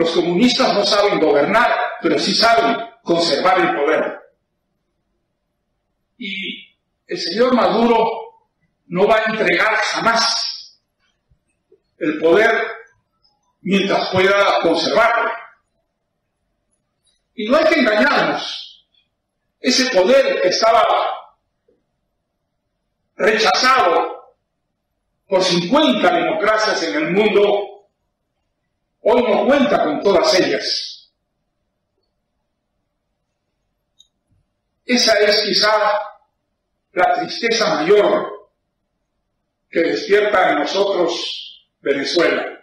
Los comunistas no saben gobernar, pero sí saben conservar el poder. Y el señor Maduro no va a entregar jamás el poder mientras pueda conservarlo. Y no hay que engañarnos. Ese poder que estaba rechazado por 50 democracias en el mundo, hoy no cuenta con todas ellas. Esa es quizá la tristeza mayor que despierta en nosotros Venezuela.